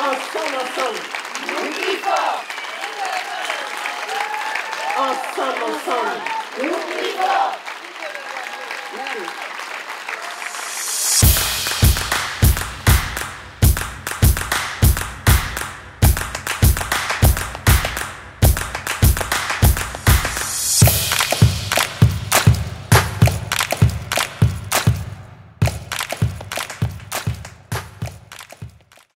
ensemble. Oui, fort. Ensemble, ensemble. Oui, fort.